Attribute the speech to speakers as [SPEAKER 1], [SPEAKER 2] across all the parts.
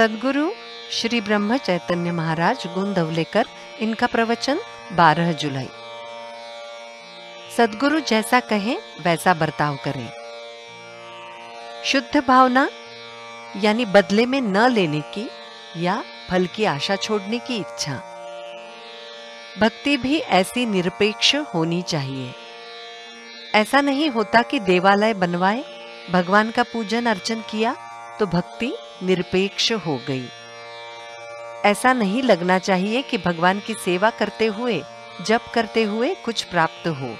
[SPEAKER 1] सदगुरु श्री ब्रह्म चैतन्य महाराज गुंदवलेकर, इनका प्रवचन 12 जुलाई। सदगुरु जैसा कहें, वैसा बर्ताव करें। शुद्ध भावना, यानी बदले में न लेने की या फल की आशा छोड़ने की इच्छा। भक्ति भी ऐसी निरपेक्ष होनी चाहिए। ऐसा नहीं होता कि देवालय बनवाए, भगवान का पूजन अर्चन किया तो भक्ति निरपेक्ष हो गई। ऐसा नहीं लगना चाहिए कि भगवान की सेवा करते हुए, जप करते हुए कुछ प्राप्त हो।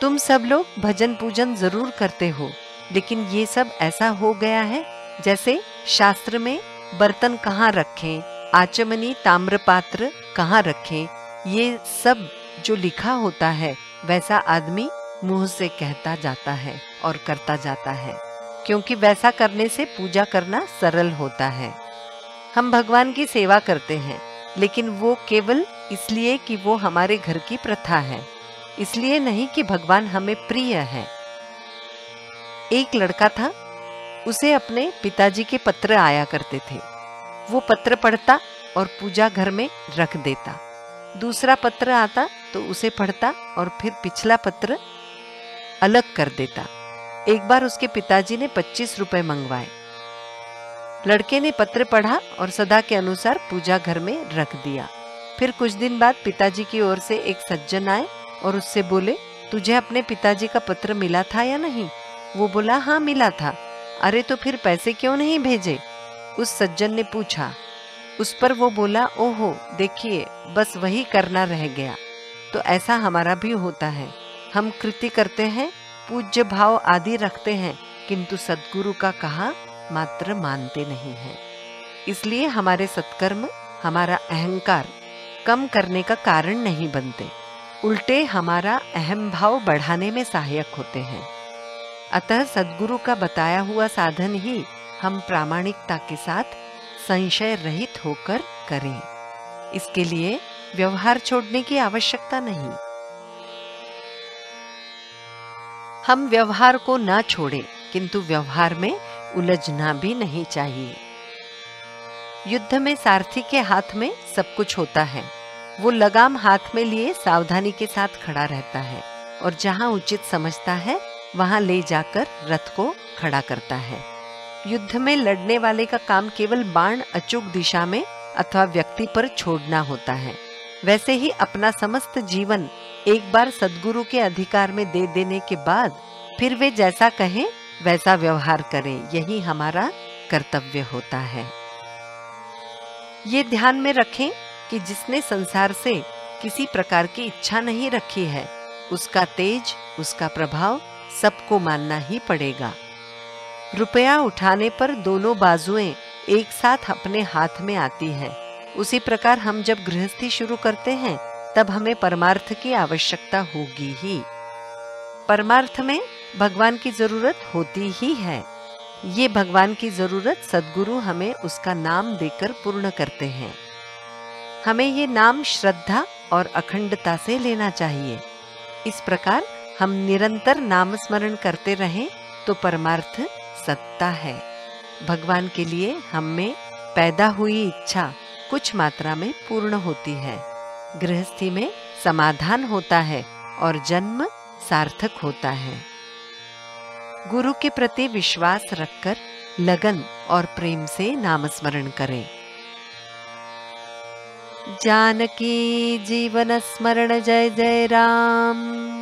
[SPEAKER 1] तुम सब लोग भजन पूजन ज़रूर करते हो, लेकिन ये सब ऐसा हो गया है, जैसे शास्त्र में, बर्तन कहाँ रखें, आचमनी ताम्र पात्र कहाँ रखें, ये सब जो लिखा होता है, वैसा आदमी मुँह से कहता जाता है और करता जाता है। क्योंकि वैसा करने से पूजा करना सरल होता है। हम भगवान की सेवा करते हैं, लेकिन वो केवल इसलिए कि वो हमारे घर की प्रथा है। इसलिए नहीं कि भगवान हमें प्रिय है। एक लड़का था, उसे अपने पिताजी के पत्र आया करते थे। वो पत्र पढ़ता और पूजा घर में रख देता। दूसरा पत्र आता तो उसे पढ़ता और फिर पिछला पत्र अलग कर देता। एक बार उसके पिताजी ने पच्चीस रुपए मंगवाए। लड़के ने पत्र पढ़ा और सदा के अनुसार पूजा घर में रख दिया। फिर कुछ दिन बाद पिताजी की ओर से एक सज्जन आए और उससे बोले, तुझे अपने पिताजी का पत्र मिला था या नहीं? वो बोला हाँ मिला था। अरे तो फिर पैसे क्यों नहीं भेजे? उस सज्जन ने पूछा। उस पर वो बोला, ओहो, देखिए, बस वही करना रह गया। तो ऐसा हमारा भी होता है। हम कृति करते हैं पूज्य भाव आदि रखते हैं, किंतु सदगुरु का कहा मात्र मानते नहीं हैं। इसलिए हमारे सत्कर्म, हमारा अहंकार कम करने का कारण नहीं बनते। उल्टे हमारा अहम भाव बढ़ाने में सहायक होते हैं। अतः सदगुरु का बताया हुआ साधन ही हम प्रामाणिकता के साथ संशय रहित होकर करें। इसके लिए व्यवहार छोड़ने की आवश्यकता नहीं। हम व्यवहार को न छोड़ें, किंतु व्यवहार में उलझना भी नहीं चाहिए। युद्ध में सारथी के हाथ में सब कुछ होता है। वो लगाम हाथ में लिए सावधानी के साथ खड़ा रहता है और जहाँ उचित समझता है, वहाँ ले जाकर रथ को खड़ा करता है। युद्ध में लड़ने वाले का काम केवल बाण अचूक दिशा में अथवा व्यक्ति पर छोड़ना होता है। वैसे ही अपना समस्त जीवन एक बार सदगुरु के अधिकार में दे देने के बाद फिर वे जैसा कहें, वैसा व्यवहार करें। यही हमारा कर्तव्य होता है। ये ध्यान में रखें कि जिसने संसार से किसी प्रकार की इच्छा नहीं रखी है, उसका तेज, उसका प्रभाव सबको मानना ही पड़ेगा। रुपया उठाने पर दोनों बाजुएँ एक साथ अपने हाथ में आती है। उसी प्रकार हम जब गृहस्थी शुरू करते हैं तब हमें परमार्थ की आवश्यकता होगी ही। परमार्थ में भगवान की ज़रूरत होती ही है। ये भगवान की ज़रूरत सदगुरु हमें उसका नाम देकर पूर्ण करते हैं। हमें ये नाम श्रद्धा और अखंडता से लेना चाहिए। इस प्रकार हम निरंतर नाम स्मरण करते रहें तो परमार्थ सत्ता है। भगवान के लिए हम में पैदा हुई इच्छा कुछ मात्रा में पूर्ण होती है। गृहस्थी में समाधान होता है और जन्म सार्थक होता है। गुरु के प्रति विश्वास रखकर लगन और प्रेम से नाम स्मरण करें। जानकी जीवन स्मरण जय जय राम।